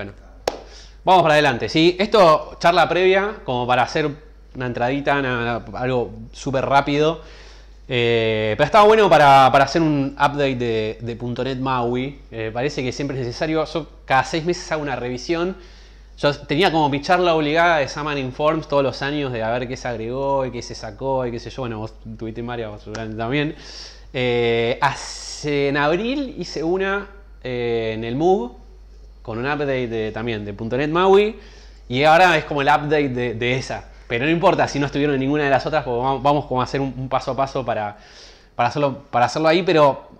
Bueno, vamos para adelante. ¿sí? Esto, charla previa, como para hacer una entradita, algo súper rápido. Eh, pero estaba bueno para, hacer un update de, .NET MAUI. Eh, parece que siempre es necesario. Yo cada seis meses hago una revisión. Yo tenía como mi charla obligada de Saman Informs todos los años de a ver qué se agregó y qué se sacó y qué sé yo. Bueno, vos tuviste Mario también. Eh, hace, en abril hice una en el MOOC con un update también de .NET MAUI y ahora es como el update de esa. Pero no importa si no estuvieron en ninguna de las otras, porque vamos, como a hacer un, paso a paso para, para, hacerlo, para hacerlo ahí, pero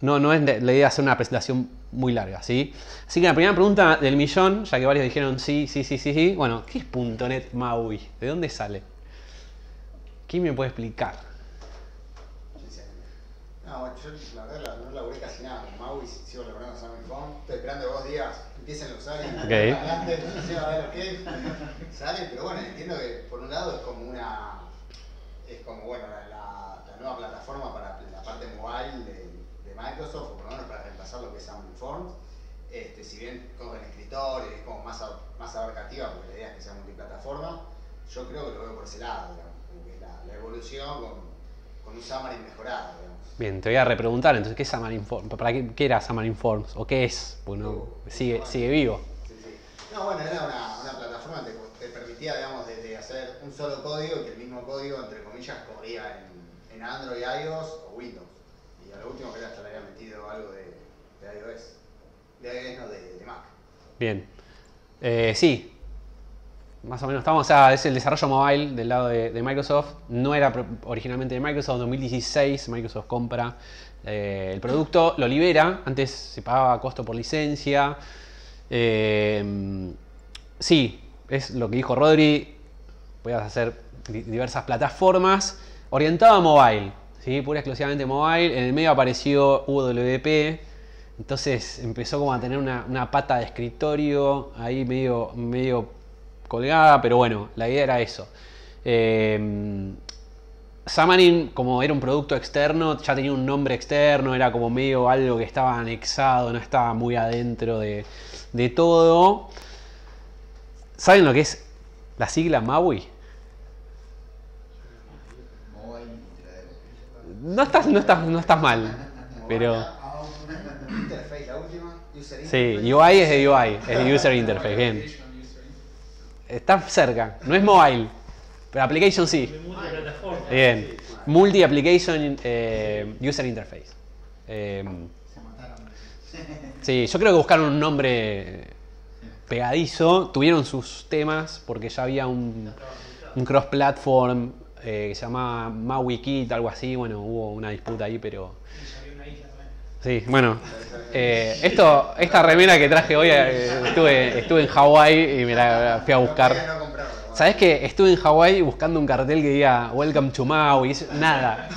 no, no es la idea hacer una presentación muy larga, ¿sí? Así que la primera pregunta del millón, ya que varios dijeron sí, sí, sí, sí, sí. Bueno, ¿qué es .NET MAUI? ¿De dónde sale? ¿Quién me puede explicar? No, yo la verdad no laburé casi nada MAUI, sigo laburando. Estoy esperando dos días empiecen a usar y okay. adelante, no sé a ver qué sale, pero bueno, entiendo que por un lado es como una, es como bueno, la, la, nueva plataforma para la parte mobile de, de, Microsoft, o por lo menos para reemplazar lo que es Forms. Este, si bien coge el escritorio es como más, más abarcativa, porque la idea es que sea multiplataforma, yo creo que lo veo por ese lado, digamos, como que la, la evolución con, con un Xamarin mejorado, digamos. Bien, te voy a repreguntar entonces, ¿qué es Xamarin Forms? ¿Para qué, qué era Xamarin Forms? ¿O qué es? Bueno, sigue, sigue vivo. Sí, sí. No, bueno, era una, una plataforma que te, permitía, digamos, de, hacer un solo código y que el mismo código, entre comillas, corría en, en Android, iOS o Windows. Y a lo último que era hasta le había metido algo de, de iOS. De iOS, no, de, de Mac. Bien. Eh, sí, más o menos estamos, o sea, es el desarrollo mobile del lado de, Microsoft. No era originalmente de Microsoft, en 2016 Microsoft compra eh, el producto, lo libera, antes se pagaba costo por licencia. Eh, sí, es lo que dijo Rodri, a hacer diversas plataformas orientado a mobile, ¿sí? pura exclusivamente mobile. En el medio apareció UWP, entonces empezó como a tener una, una pata de escritorio ahí medio, medio colgada, pero bueno, la idea era eso. Eh, Xamarin, como era un producto externo, ya tenía un nombre externo, era como medio algo que estaba anexado, no estaba muy adentro de, todo. ¿Saben lo que es la sigla MAUI? No estás, no estás, no estás mal, pero... Sí, UI es de UI, es de User Interface, bien. Está cerca. No es mobile. Pero application sí. Bien. Multi-application eh, user interface. Eh, sí, yo creo que buscaron un nombre pegadizo. Tuvieron sus temas porque ya había un, un cross-platform eh, que se llamaba MauiKit, algo así. Bueno, hubo una disputa ahí, pero Sí, bueno. Eh, esto, esta remera que traje hoy, eh, estuve, estuve en Hawái y me la fui a buscar. ¿Sabes qué? Estuve en Hawái buscando un cartel que diga Welcome to Maui. Nada.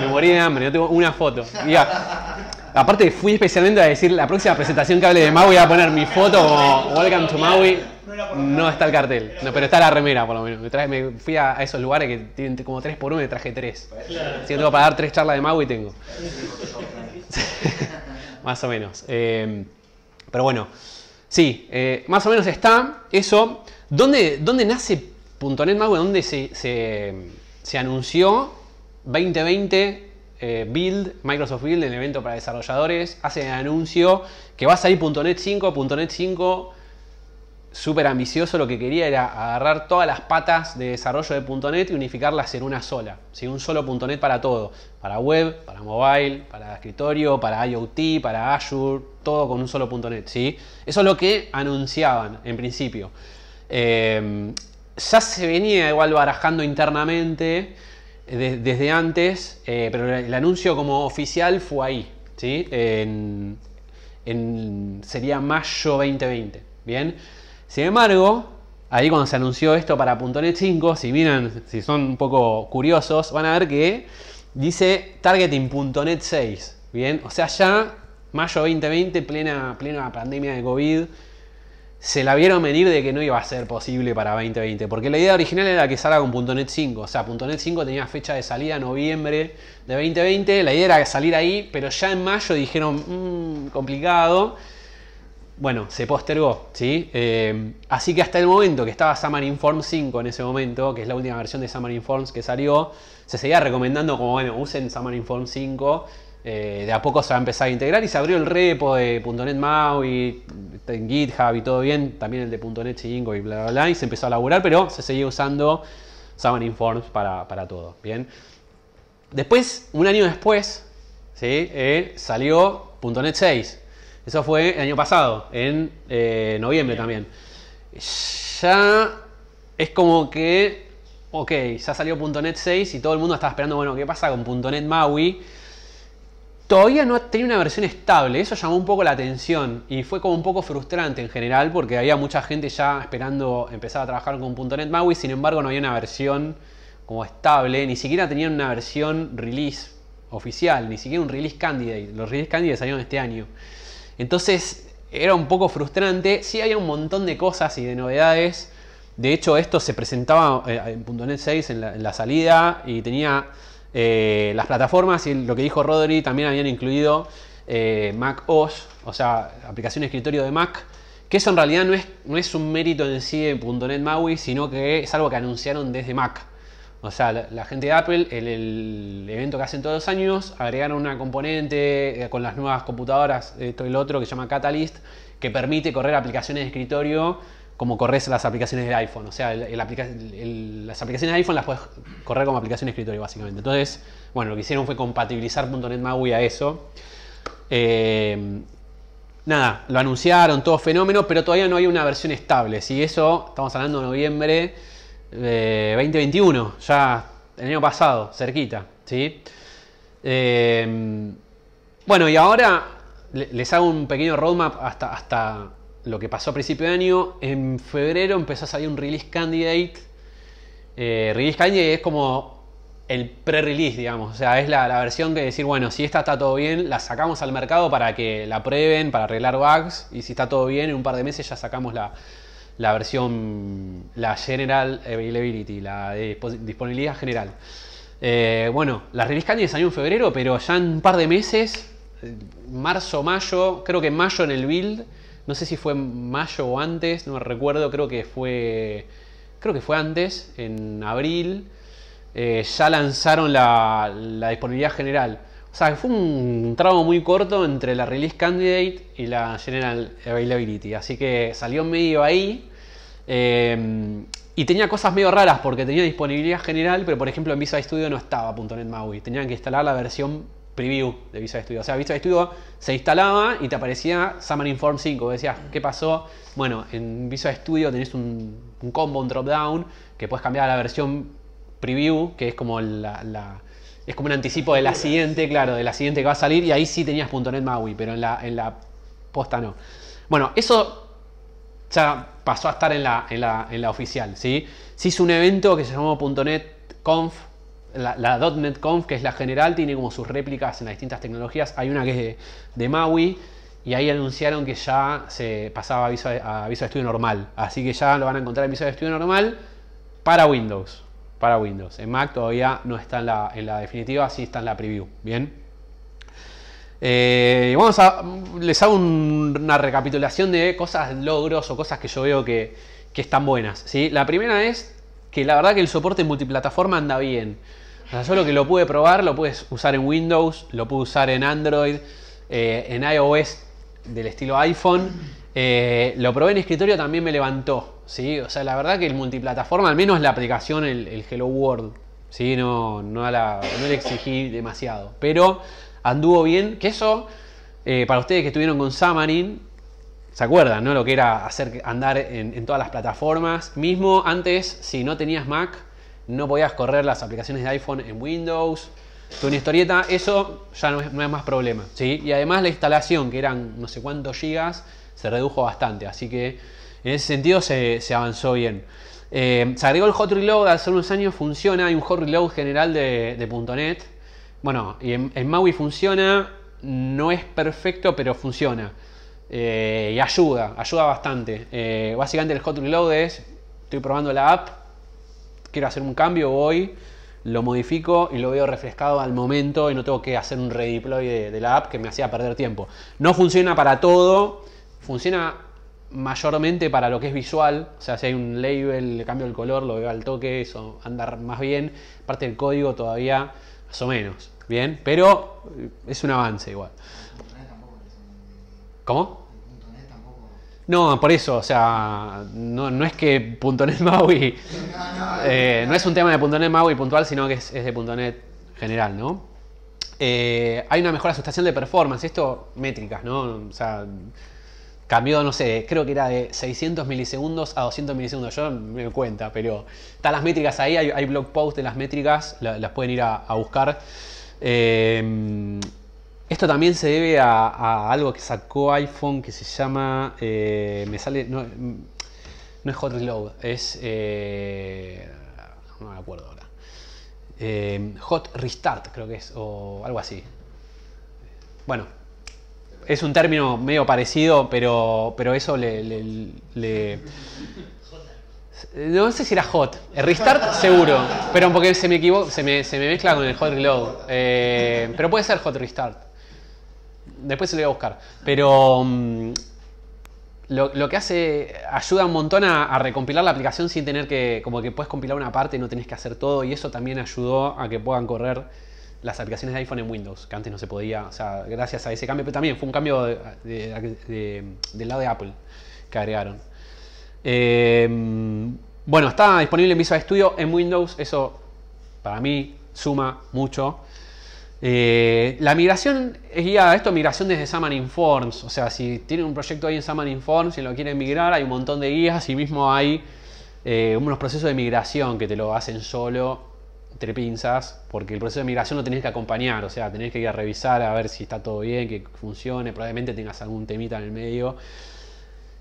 Me morí de hambre, no tengo una foto. aparte, fui especialmente a decir la próxima presentación que hable de Maui voy a poner mi foto como Welcome to Maui. No está el cartel, no, pero está la remera por lo menos. Me, fui a, esos lugares que tienen como 3 por 1 y traje 3. Si tengo para dar 3 charlas de Maui, tengo. más o menos. Eh, pero bueno, sí, eh, más o menos está eso. ¿Dónde, dónde nace .NET MAUI? ¿Dónde se, se, anunció 2020 eh, Build, Microsoft Build, el evento para desarrolladores? Hace el anuncio que va a salir .NET 5, .NET 5 súper ambicioso, lo que quería era agarrar todas las patas de desarrollo de .NET y unificarlas en una sola. Un solo .NET para todo. Para web, para mobile, para escritorio, para IoT, para Azure, todo con un solo .NET. ¿sí? Eso es lo que anunciaban en principio. Em, ya se venía igual barajando internamente eh, desde antes, eh, pero el anuncio como oficial fue ahí. ¿sí? En, sería mayo 2020. Bien. Sin embargo, ahí cuando se anunció esto para .NET 5, si miran, si son un poco curiosos, van a ver que dice targeting.NET 6. Bien, o sea, ya mayo 2020, plena, plena pandemia de COVID, se la vieron venir de que no iba a ser posible para 2020, porque la idea original era que salga con .NET 5, o sea, .NET 5 tenía fecha de salida noviembre de 2020, la idea era salir ahí, pero ya en mayo dijeron, mmm, complicado, bueno, se postergó, ¿sí? Eh, así que hasta el momento que estaba Xamarin Forms 5 en ese momento, que es la última versión de Xamarin Forms que salió, se seguía recomendando como, bueno, usen Xamarin Forms 5, eh, de a poco se va a empezar a integrar y se abrió el repo de .NET MAUI, en GitHub y todo bien, también el de .NET 5 y bla, bla, bla, y se empezó a laburar, pero se seguía usando Xamarin Forms para, para todo, ¿bien? Después, un año después, ¿sí? Eh, salió .NET 6, eso fue el año pasado, en eh, noviembre también. Ya es como que, ok, ya salió .NET 6 y todo el mundo estaba esperando, bueno, ¿qué pasa con .NET MAUI? Todavía no tenía una versión estable, eso llamó un poco la atención y fue como un poco frustrante en general porque había mucha gente ya esperando empezar a trabajar con .NET MAUI, sin embargo no había una versión como estable, ni siquiera tenían una versión release oficial, ni siquiera un release candidate. Los release candidates salieron este año. Entonces era un poco frustrante. Sí había un montón de cosas y de novedades. De hecho, esto se presentaba eh, en .NET 6 en la, salida y tenía eh, las plataformas y lo que dijo Rodri también habían incluido eh, Mac OS, o sea, aplicación escritorio de Mac, que eso en realidad no es, no es un mérito en sí de .NET MAUI, sino que es algo que anunciaron desde Mac. O sea, la, gente de Apple, el evento que hacen todos los años, agregaron una componente eh, con las nuevas computadoras, esto y lo otro, que se llama Catalyst, que permite correr aplicaciones de escritorio como corres las aplicaciones del iPhone. O sea, las aplicaciones de iPhone las puedes correr como aplicación de escritorio, básicamente. Entonces, bueno, lo que hicieron fue compatibilizar .NET MAUI a eso. Eh, nada, lo anunciaron, todo fenómeno, pero todavía no hay una versión estable. Si eso, estamos hablando de noviembre 2021, ya el año pasado, cerquita, ¿sí? Eh, bueno, y ahora les hago un pequeño roadmap hasta, hasta lo que pasó a principio de año. En febrero empezó a salir un release candidate. Eh, release candidate es como el pre-release, digamos. O sea, es la, la, versión que decir, bueno, si esta está todo bien, la sacamos al mercado para que la prueben, para arreglar bugs. Y si está todo bien, en un par de meses ya sacamos la, la versión, la General Availability, la disponibilidad general. Eh, bueno, la release candidate salió en febrero, pero ya en un par de meses, marzo, mayo, creo que en mayo en el build, no sé si fue mayo o antes, no recuerdo, creo que fue, creo que fue antes, en abril, eh, ya lanzaron la, la disponibilidad general. O sea, fue un tramo muy corto entre la Release Candidate y la General Availability. Así que salió medio ahí. Eh, y tenía cosas medio raras porque tenía disponibilidad general, pero por ejemplo en Visual Studio no estaba .NET MAUI. Tenían que instalar la versión preview de Visual Studio. O sea, Visual Studio se instalaba y te aparecía Xamarin Form 5. Decías, ¿qué pasó? Bueno, en Visual Studio tenés un, combo, un drop down, que puedes cambiar a la versión preview, que es como la es como un anticipo de la siguiente, claro, de la siguiente que va a salir, y ahí sí tenías .NET MAUI, pero en la, en la posta no. Bueno, eso ya pasó a estar en la, en la, en la oficial, ¿sí? Se hizo un evento que se llamó .NET Conf, la, la, Conf, que es la general, tiene como sus réplicas en las distintas tecnologías. Hay una que es de, de MAUI, y ahí anunciaron que ya se pasaba a Visual, a Visual Studio normal. Así que ya lo van a encontrar en Visual Studio normal para Windows para Windows. En Mac todavía no está en la, en la definitiva, sí está en la preview. Bien. Eh, vamos a, les hago una recapitulación de cosas, logros o cosas que yo veo que, están buenas. ¿sí? La primera es que la verdad que el soporte multiplataforma anda bien. O sea, yo lo que lo pude probar, lo puedes usar en Windows, lo pude usar en Android, eh, en iOS del estilo iPhone. Eh, lo probé en escritorio, también me levantó. ¿sí? O sea, la verdad que el multiplataforma, al menos la aplicación, el, Hello World, ¿sí? no, no, le exigí demasiado. Pero anduvo bien, que eso, eh, para ustedes que estuvieron con Xamarin, ¿se acuerdan? No? Lo que era hacer andar en, todas las plataformas. Mismo antes, si no tenías Mac, no podías correr las aplicaciones de iPhone en Windows. Tu historieta, eso ya no es, más problema. ¿sí? Y además la instalación, que eran no sé cuántos gigas, se redujo bastante. Así que en ese sentido se, avanzó bien. Eh, se agregó el hot reload hace unos años, funciona, hay un hot reload general de, .NET. Bueno, y en, Maui funciona, no es perfecto, pero funciona. Eh, y ayuda, ayuda bastante. Eh, básicamente el hot reload es, estoy probando la app, quiero hacer un cambio, voy, lo modifico y lo veo refrescado al momento y no tengo que hacer un redeploy de, la app que me hacía perder tiempo. No funciona para todo, funciona mayormente para lo que es visual, o sea, si hay un label, cambio el color, lo veo al toque, eso anda más bien. Parte del código todavía más o menos, bien, pero es un avance igual. ¿Cómo? No, por eso, o sea, no, es que .NET MAUI eh, no es un tema de .NET MAUI puntual, sino que es, de .NET general, ¿no? Eh, hay una mejor asustación de performance, esto métricas, ¿no? O sea, cambió, no sé, creo que era de 600 milisegundos a 200 milisegundos, yo me doy cuenta, pero están las métricas ahí, hay, blog posts de las métricas, las pueden ir a, buscar. Eh, esto también se debe a, algo que sacó iPhone que se llama, eh, me sale, no, es Hot Reload, es, eh, no me acuerdo ahora, Hot Restart creo que es, o algo así. Bueno, es un término medio parecido, pero, pero eso le, No sé si era hot. Restart seguro. Pero porque se me equivoco, se me, mezcla con el hot reload. Eh, pero puede ser hot restart. Después se lo voy a buscar. Pero mm, lo, que hace. ayuda un montón a, a, recompilar la aplicación sin tener que. como que puedes compilar una parte y no tenés que hacer todo. Y eso también ayudó a que puedan correr las aplicaciones de iPhone en Windows, que antes no se podía, o sea, gracias a ese cambio, pero también fue un cambio del lado de Apple que agregaron. Em, bueno, está disponible en Visual Studio en Windows, eso para mí suma mucho. Eh, la migración es guiada, esto migración desde Xamarin Informs, o sea, si tienen un proyecto ahí en Xamarin Informs y lo quieren migrar, hay un montón de guías y mismo hay eh, unos procesos de migración que te lo hacen solo entre pinzas, porque el proceso de migración lo tenés que acompañar, o sea, tenés que ir a revisar a ver si está todo bien, que funcione, probablemente tengas algún temita en el medio.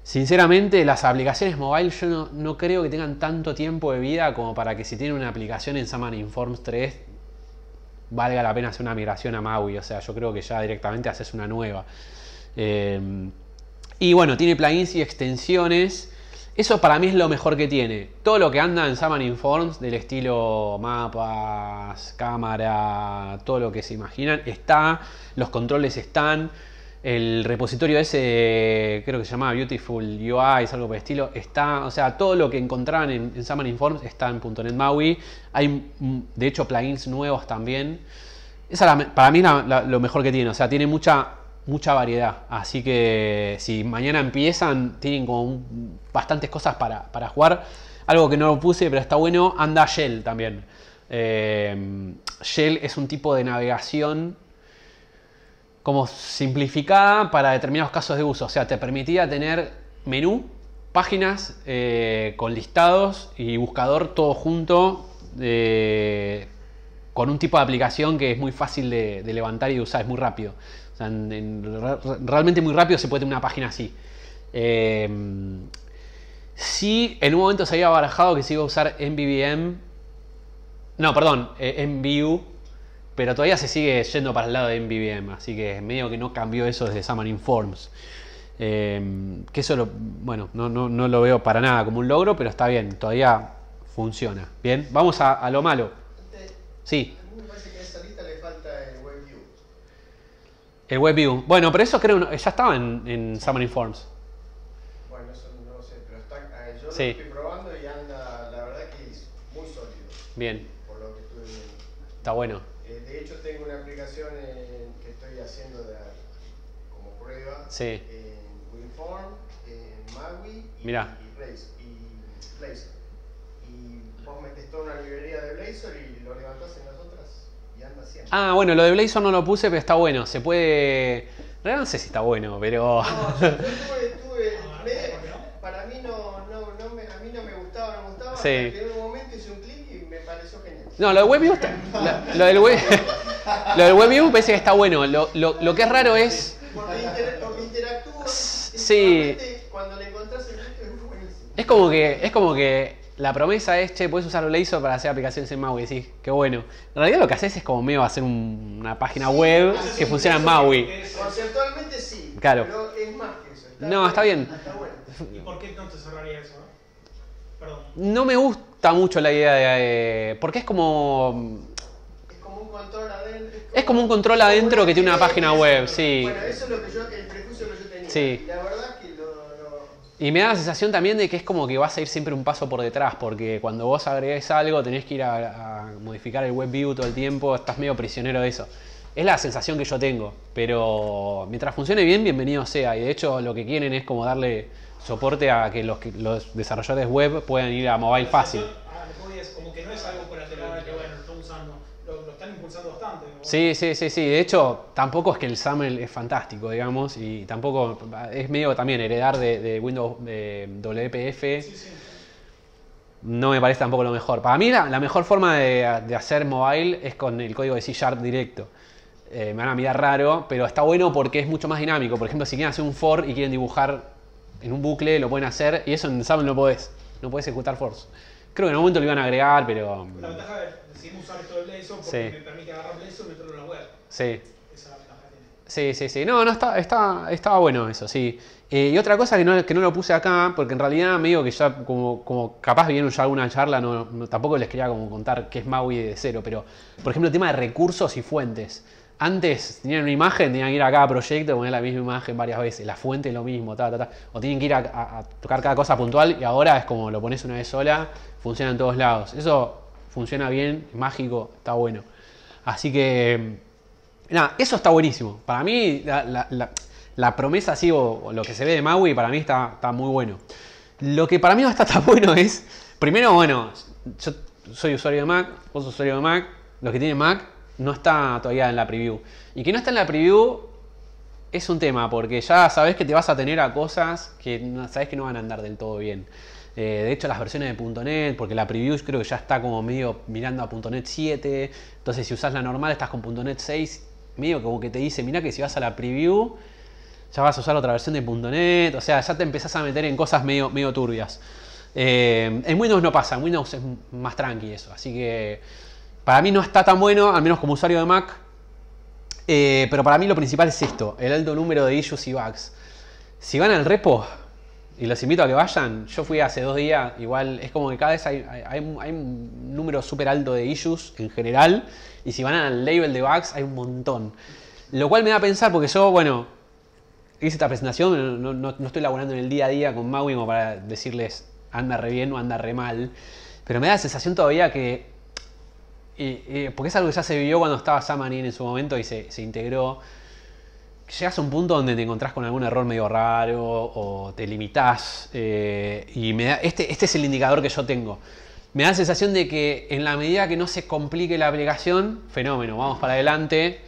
Sinceramente, las aplicaciones mobile yo no, creo que tengan tanto tiempo de vida como para que si tienen una aplicación en Xamarin Informs 3 valga la pena hacer una migración a MAUI, o sea, yo creo que ya directamente haces una nueva. Eh, y bueno, tiene plugins y extensiones eso para mí es lo mejor que tiene. Todo lo que anda en Xamarin Forms, del estilo mapas, cámara, todo lo que se imaginan, está. Los controles están. El repositorio ese, creo que se llama Beautiful UI, algo por el estilo, está. O sea, todo lo que encontraban en, en Xamarin Forms está en .NET MAUI. Hay, mm, de hecho, plugins nuevos también. Esa es para mí lo mejor que tiene. O sea, tiene mucha mucha variedad. Así que si mañana empiezan, tienen como bastantes cosas para, jugar. Algo que no lo puse, pero está bueno, anda Shell también. Eh, Shell es un tipo de navegación como simplificada para determinados casos de uso. O sea, te permitía tener menú, páginas eh, con listados y buscador todo junto. Eh, con un tipo de aplicación que es muy fácil de, de levantar y de usar, es muy rápido realmente muy rápido se puede tener una página así. Eh, si en un momento se había barajado que se iba a usar MVVM, no, perdón, eh, MVU, pero todavía se sigue yendo para el lado de MVVM, así que medio que no cambió eso desde Xamarin Forms. Eh, que eso, bueno, no, lo veo para nada como un logro, pero está bien, todavía funciona. Bien, vamos a lo malo. Sí. El WebView. Bueno, pero eso creo ya estaba en, en Xamarin Forms. Bueno, eso no lo sé, pero está, eh, yo lo estoy probando y anda, la verdad que es muy sólido. Bien. Por lo que estuve viendo. Está bueno. Eh, de hecho, tengo una aplicación que estoy haciendo de, como prueba sí. en WinForm, en Maui y, Mira. y, Blazor. Y vos metes toda una librería de Blazor y lo levantás en las Ah, bueno, lo de Blazor no lo puse, pero está bueno. Se puede. No sé si está bueno, pero. No, yo, tuve, para mí no, no, me, a mí no me gustaba, no me gustaba. Sí. en un momento hice un clic y me pareció genial. No, lo de WebView está. Lo, del web, lo del WebView parece que está bueno. Lo, lo, lo que es raro es. Porque, inter, interactúa. Sí. Cuando le encontrás el es buenísimo. Es como que. Es como que la promesa es, che, puedes usar Blazor para hacer aplicaciones en MAUI. Sí, qué bueno. En realidad lo que haces es como medio hacer una página web que funciona en MAUI. Conceptualmente sí, claro. pero es más que eso. no, está bien. ¿Y por qué no te cerraría eso? Perdón. No me gusta mucho la idea de... porque es como... Es como un control adentro. Es como, un control adentro que tiene una página web, sí. Bueno, eso es lo que yo, el prejuicio que yo tenía. Sí. La verdad Y me da la sensación también de que es como que vas a ir siempre un paso por detrás, porque cuando vos agregás algo tenés que ir a, modificar el web view todo el tiempo, estás medio prisionero de eso. Es la sensación que yo tengo, pero mientras funcione bien, bienvenido sea. Y de hecho lo que quieren es como darle soporte a que los, los desarrolladores web puedan ir a mobile fácil colateral que bueno, lo están usando. Lo, lo están impulsando bastante. ¿no? Sí, sí, sí, sí. De hecho, tampoco es que el SAML es fantástico, digamos, y tampoco es medio también heredar de, de Windows de WPF. Sí, sí. No me parece tampoco lo mejor. Para mí la, la mejor forma de, de hacer mobile es con el código de C Sharp directo. Eh, me van a mirar raro, pero está bueno porque es mucho más dinámico. Por ejemplo, si quieren hacer un for y quieren dibujar en un bucle, lo pueden hacer, y eso en SAML no podés. No podés ejecutar fors. Creo que en un momento lo iban a agregar, pero... La ventaja de decidimos usar esto de Blazor porque Sí. me permite agarrar Blazor y meterlo en la web. Sí. Esa es la ventaja que tiene. Sí, sí, sí. No, no, está, está, estaba bueno eso, sí. Eh, y otra cosa que no, que no lo puse acá, porque en realidad me digo que ya como, como capaz vieron ya alguna charla, no, no- tampoco les quería como contar qué es Maui de cero, pero por ejemplo el tema de recursos y fuentes. Antes tenían una imagen, tenían que ir a cada proyecto, poner la misma imagen varias veces, la fuente es lo mismo, ta, ta, ta. o tienen que ir a, tocar cada cosa puntual y ahora es como lo pones una vez sola, funciona en todos lados. Eso funciona bien, es mágico, está bueno. Así que Nada, eso está buenísimo. Para mí, la, promesa así, o, o lo que se ve de Maui, para mí está, está muy bueno. Lo que para mí no está tan bueno es, primero, bueno, yo soy usuario de Mac, vos sos usuario de Mac, los que tienen Mac no está todavía en la preview. Y que no está en la preview es un tema, porque ya sabes que te vas a tener a cosas que sabes que no van a andar del todo bien. Eh, de hecho, las versiones de .NET, porque la preview creo que ya está como medio mirando a .NET 7. Entonces, si usas la normal, estás con .NET 6. Medio como que te dice, mira que si vas a la preview, ya vas a usar otra versión de .NET. O sea, ya te empezás a meter en cosas medio, medio turbias. Eh, en Windows no pasa, en Windows es más tranqui eso. Así que para mí no está tan bueno, al menos como usuario de Mac. Eh, pero para mí lo principal es esto, el alto número de issues y bugs. Si van al repo, y los invito a que vayan, yo fui hace dos días, igual es como que cada vez hay, un- número súper alto de issues en general, y si van al label de bugs hay un montón. Lo cual me da a pensar, porque yo, bueno, hice esta presentación, no, no- estoy laburando en el día a día con Maui como para decirles anda re bien o anda re mal, pero me da la sensación todavía que porque es algo que ya se vivió cuando estaba Samanin en su momento y se, se integró. Llegas a un punto donde te encontrás con algún error medio raro o te limitás. eh, y me da, este, este es el indicador que yo tengo. Me da la sensación de que en la medida que no se complique la aplicación, fenómeno, vamos para adelante.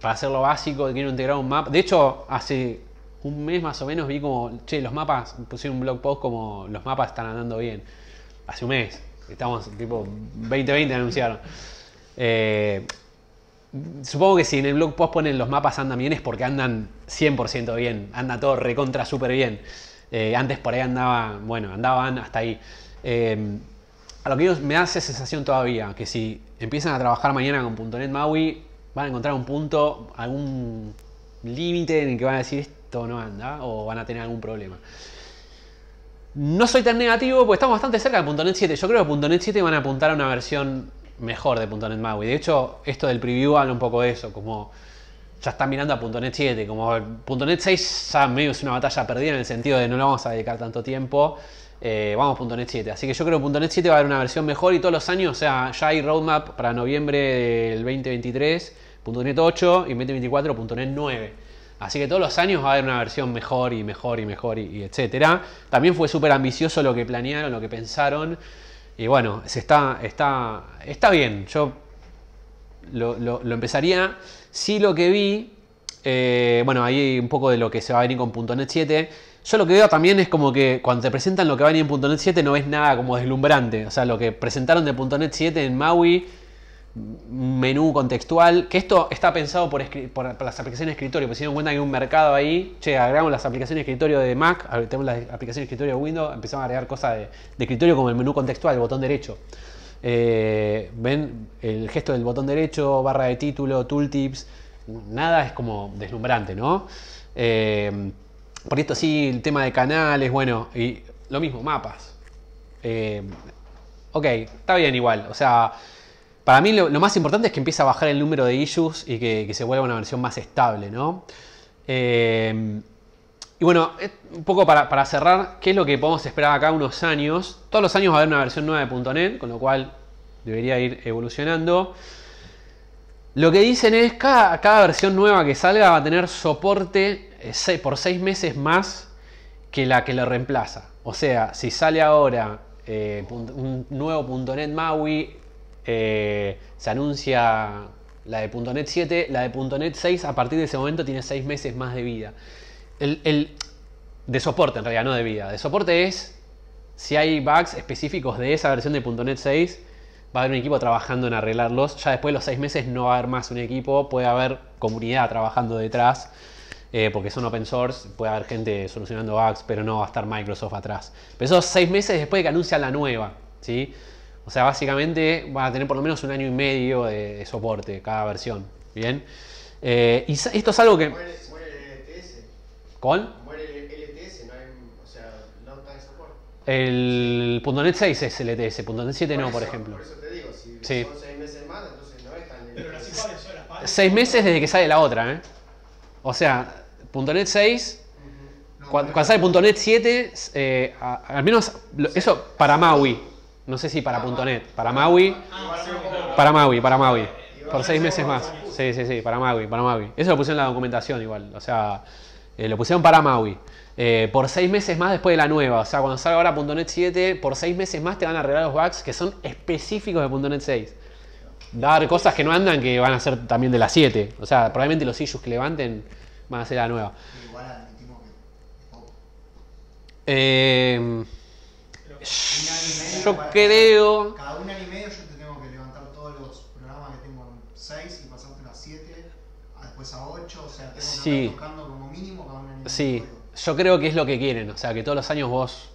Para hacer lo básico, quiero integrar un mapa. De hecho, hace un mes más o menos vi como, che, los mapas, pusieron un blog post como los mapas están andando bien. Hace un mes. Estamos tipo 2020 anunciaron. Eh, supongo que si en el blog post ponen los mapas andan bien es porque andan 100% bien. Anda todo recontra súper bien. Eh, antes por ahí andaba, bueno, andaban hasta ahí. Eh, a lo que me esa sensación todavía, que si empiezan a trabajar mañana con .NET MAUI, van a encontrar un punto, algún límite en el que van a decir esto no anda o van a tener algún problema. No soy tan negativo porque estamos bastante cerca del .NET 7. Yo creo que .NET 7 van a apuntar a una versión mejor de .NET MAUI. De hecho, esto del preview habla un poco de eso, como ya están mirando a .NET 7, como .NET 6 ya es una batalla perdida en el sentido de no le vamos a dedicar tanto tiempo. eh, vamos .NET 7. Así que yo creo que .NET 7 va a haber una versión mejor y todos los años, o sea, ya hay roadmap para noviembre del 2023, .NET 8 y 2024 .NET 9. Así que todos los años va a haber una versión mejor y mejor y mejor y, y etcétera. También fue súper ambicioso lo que planearon, lo que pensaron. Y bueno, se está, está, está bien. Yo lo, lo- lo empezaría. Sí lo que vi, eh, bueno, ahí un poco de lo que se va a venir con .NET 7. Yo lo que veo también es como que cuando te presentan lo que va a venir en .NET 7 no ves nada como deslumbrante. O sea, lo que presentaron de .NET 7 en Maui, menú contextual, que esto está pensado por, por- las aplicaciones de escritorio, pues se dieron cuenta que hay un mercado ahí, che, agregamos las aplicaciones de escritorio de Mac, tenemos las aplicaciones de escritorio de Windows, empezamos a agregar cosas de, de escritorio como el menú contextual, el botón derecho. Eh, ven el gesto del botón derecho, barra de título, tooltips, nada es como deslumbrante, ¿no? Eh, por esto sí, el tema de canales, bueno, y lo mismo, mapas. Eh, ok, está bien igual, o sea, para mí lo, más importante es que empiece a bajar el número de issues y que, se vuelva una versión más estable, ¿no? Eh, y bueno, un poco para, cerrar, ¿qué es lo que podemos esperar acá unos años? Todos los años va a haber una versión nueva de .NET, con lo cual debería ir evolucionando. Lo que dicen es que cada, versión nueva que salga va a tener soporte eh, por seis meses más que la que lo reemplaza. O sea, si sale ahora eh, un nuevo .NET MAUI, eh, se anuncia la de .NET 7, la de .NET 6 a partir de ese momento tiene seis meses más de vida. El, de soporte en realidad, no de vida. De soporte es si hay bugs específicos de esa versión de .NET 6, va a haber un equipo trabajando en arreglarlos. Ya después de los seis meses no va a haber más un equipo, puede haber comunidad trabajando detrás. Eh, porque son open source, puede haber gente solucionando bugs, pero no va a estar Microsoft atrás. Pero esos seis meses después de que anuncian la nueva, ¿sí? O sea, básicamente va a tener por lo menos un año y medio de, soporte cada versión, ¿bien? Eh, y esto es algo que... Muere, el LTS. ¿Con? Muere el LTS, no hay, o sea, no está en soporte. El .NET 6 es LTS, .NET 7 no, por ejemplo. Por eso te digo, si son seis meses más, entonces no es tan... Pero las iguales son las Seis meses desde que sale la otra, ¿eh? O sea, .NET 6, cuando, sale .NET 7, eh, al menos eso para Maui. No sé si para .NET, para Maui. Para Maui, para Maui. Por seis meses más. Sí, sí, sí, para Maui, para Maui. Eso lo pusieron en la documentación igual. O sea, eh, lo pusieron para Maui. Eh, por seis meses más después de la nueva. O sea, cuando salga ahora .NET 7, por seis meses más te van a arreglar los bugs que son específicos de .NET 6. Dar cosas que no andan que van a ser también de la 7. O sea, probablemente los issues que levanten van a ser la nueva. Igual admitimos que eh, yo creo. Cada un año y medio yo te tengo que levantar todos los programas que tengo en 6 y pasarte a 7, después a 8, o sea, tengo que sí. estar tocando como mínimo cada un año y medio. Sí, yo creo que es lo que quieren, o sea, que todos los años vos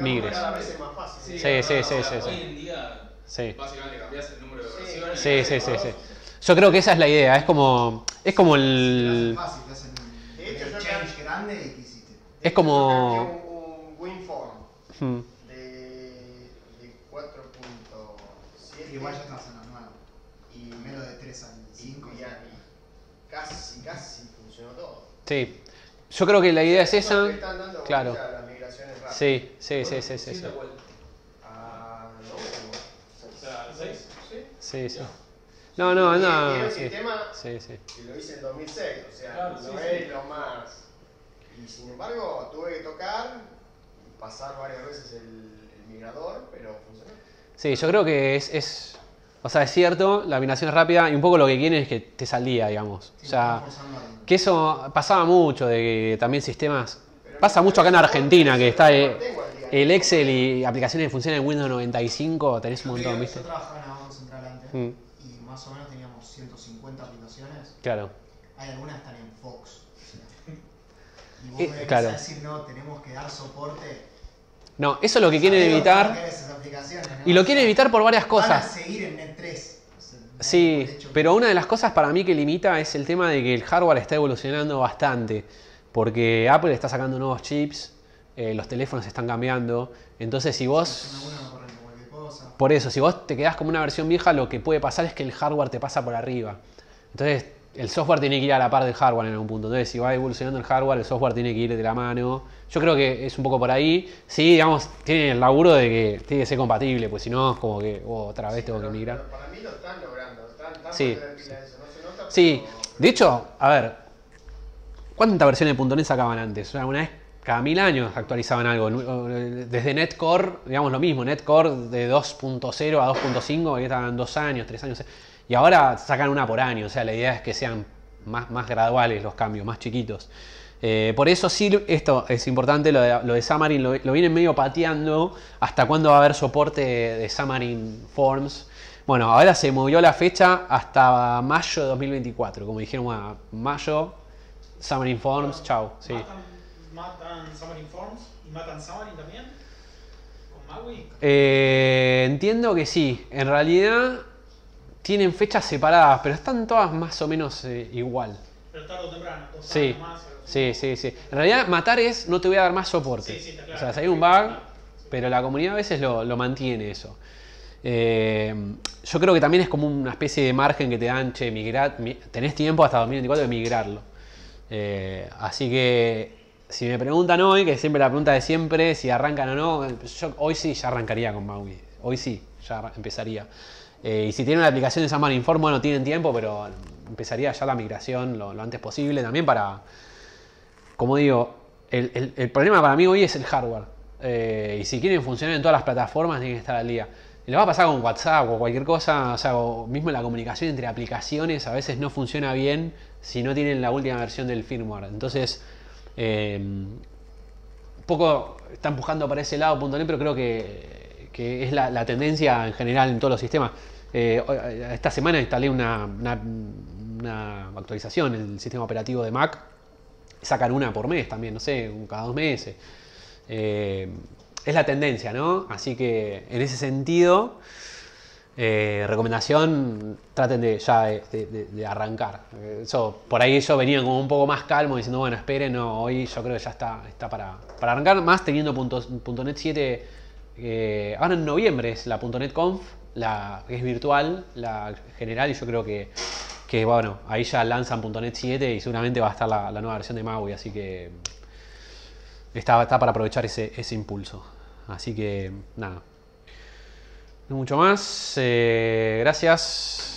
migres. Cada vez es más fácil. Sí, sí, sí, sí, Hoy en día, sí. básicamente cambias el número de versiones. Sí, sí, sí, sí. Yo creo que esa es la idea, es como. Es como el. De hecho, change grande y hiciste. Es como. Hmm. de, de 4.7. Igual ya estás en la nueva. Y menos de 3 al 5 y, ya, y casi, casi funcionó todo. Sí. Yo creo que la idea es esa. Están dando claro. Las migraciones rápidas. Sí, sí, sí, sí, sí. sí. Ah, no, o sea, 6. Sí, sí. No, no, no. Un sí. sistema sí, sí. que lo hice en 2006, o sea, no es lo más. Y sin embargo, tuve que tocar pasar varias veces el, el migrador, pero funcionó. Sí, yo creo que es, es, O sea, es cierto, la migración es rápida y un poco lo que quieren es que te salía, digamos. o sea, que eso pasaba mucho de que también sistemas. Pasa mucho acá en Argentina, que está el Excel y aplicaciones que funcionan en Windows 95, tenés un montón, ¿viste? Yo trabajaba en Amazon Central antes. Mm más o menos teníamos 150 aplicaciones. Claro. Hay algunas que están en Fox. Y vos me claro. a decir, no, tenemos que dar soporte. No, eso es lo que quieren evitar. Y lo quieren evitar por varias cosas. Van a seguir en Net 3. Sí, pero una de las cosas para mí que limita es el tema de que el hardware está evolucionando bastante. Porque Apple está sacando nuevos chips, eh, los teléfonos están cambiando. Entonces, si vos. Por eso, si vos te quedás como una versión vieja, lo que puede pasar es que el hardware te pasa por arriba. Entonces, el software tiene que ir a la par del hardware en algún punto. Entonces, si va evolucionando el hardware, el software tiene que ir de la mano. Yo creo que es un poco por ahí. Sí, digamos, tiene el laburo de que tiene que ser compatible, pues si no, es como que oh, otra vez tengo que migrar. para mí lo están logrando. Están, sí. sí, de hecho, a ver, ¿cuántas versiones de .NET sacaban antes? Una vez cada mil años actualizaban algo. Desde Netcore, digamos lo mismo, Netcore de 2.0 a 2.5, que estaban dos años, tres años. Y ahora sacan una por año, o sea, la idea es que sean más, graduales los cambios, más chiquitos. Eh, por eso sí, esto es importante, lo de, lo de Xamarin lo, vienen medio pateando hasta cuándo va a haber soporte de, Xamarin Forms. Bueno, ahora se movió la fecha hasta mayo de 2024, como dijeron, mayo, Xamarin Forms, chao. Matan Summoning Forms y matan Summoning también? ¿Con Maui? Eh, entiendo que sí. En realidad tienen fechas separadas, pero están todas más o menos eh, igual. Pero tarde o temprano, dos sí. años más. Sí, sí, sí. En realidad matar es no te voy a dar más soporte. Sí, sí, claro. O sea, si hay un bug, pero la comunidad a veces lo, lo mantiene eso. Eh, yo creo que también es como una especie de margen que te dan, che, migrar, tenés tiempo hasta 2024 de migrarlo. Eh, así que si me preguntan hoy, que siempre la pregunta de siempre, si arrancan o no, yo hoy sí ya arrancaría con Maui. Hoy sí, ya empezaría. Eh, y si tienen la aplicación de Summer Inform, bueno, tienen tiempo, pero empezaría ya la migración lo, antes posible. También para, como digo, el, problema para mí hoy es el hardware. Eh, y si quieren funcionar en todas las plataformas, tienen que estar al día. Y les va a pasar con WhatsApp o cualquier cosa, o sea, mismo la comunicación entre aplicaciones a veces no funciona bien si no tienen la última versión del firmware. Entonces, eh, poco está empujando para ese lado .NET, pero creo que, es la, tendencia en general en todos los sistemas. Eh, esta semana instalé una, actualización en el sistema operativo de Mac. Sacan una por mes también, no sé, cada dos meses. Eh, es la tendencia, ¿no? Así que en ese sentido, eh, recomendación, traten de ya de, arrancar. Eso, por ahí yo venía como un poco más calmo diciendo, bueno, esperen, no, hoy yo creo que ya está, está para, para arrancar, más teniendo .NET 7, eh, ahora en noviembre es la .NET Conf, la es virtual, la general, y yo creo que, que bueno, ahí ya lanzan .NET 7 y seguramente va a estar la, nueva versión de MAUI, así que está, está para aprovechar ese, ese impulso. Así que nada, no mucho más. Eh, gracias.